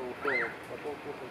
пошел, ушел, пошел кушать.